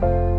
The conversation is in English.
Bye.